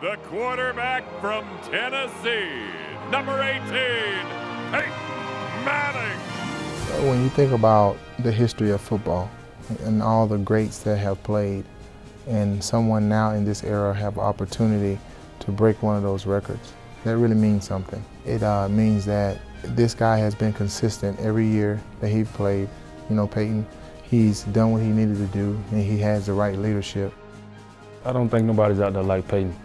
the quarterback from Tennessee, number 18, Peyton Manning. When you think about the history of football and all the greats that have played, and someone now in this era have opportunity to break one of those records, that really means something. It uh, means that this guy has been consistent every year that he played. You know, Peyton, he's done what he needed to do, and he has the right leadership. I don't think nobody's out there like Peyton.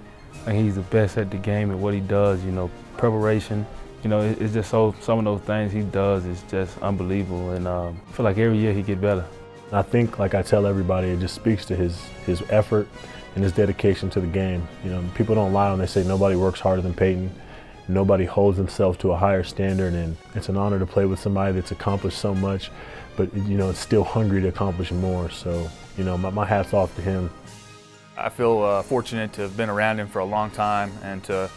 I think he's the best at the game and what he does, you know, preparation. You know, it's just so, some of those things he does is just unbelievable. And um, I feel like every year he get better. I think, like I tell everybody, it just speaks to his, his effort and his dedication to the game. You know, people don't lie when they say nobody works harder than Peyton. Nobody holds themselves to a higher standard, and it's an honor to play with somebody that's accomplished so much, but you know, it's still hungry to accomplish more. So, you know, my, my hat's off to him. I feel uh, fortunate to have been around him for a long time and to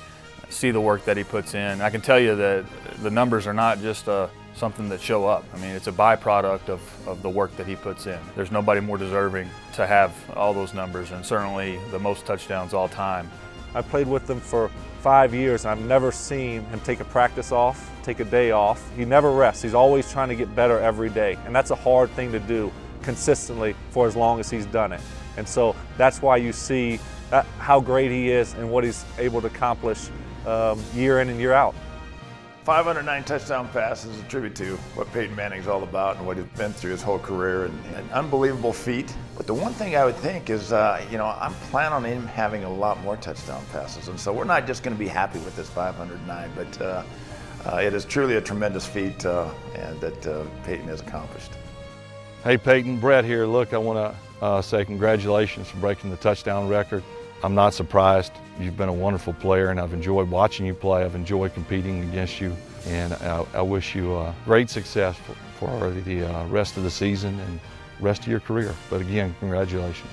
see the work that he puts in. I can tell you that the numbers are not just uh, something that show up. I mean, it's a byproduct of, of the work that he puts in. There's nobody more deserving to have all those numbers and certainly the most touchdowns all time. I played with him for five years and I've never seen him take a practice off, take a day off. He never rests. He's always trying to get better every day. And that's a hard thing to do consistently for as long as he's done it. And so that's why you see uh, how great he is and what he's able to accomplish um, year in and year out. 509 touchdown passes is a tribute to what Peyton Manning's all about and what he's been through his whole career and an unbelievable feat. But the one thing I would think is, uh, you know, I'm planning on him having a lot more touchdown passes. And so we're not just going to be happy with this 509, but uh, uh, it is truly a tremendous feat uh, and that uh, Peyton has accomplished. Hey Peyton, Brett here. Look, I want to uh, say congratulations for breaking the touchdown record. I'm not surprised. You've been a wonderful player and I've enjoyed watching you play. I've enjoyed competing against you and I, I wish you uh, great success for, for the uh, rest of the season and rest of your career. But again, congratulations.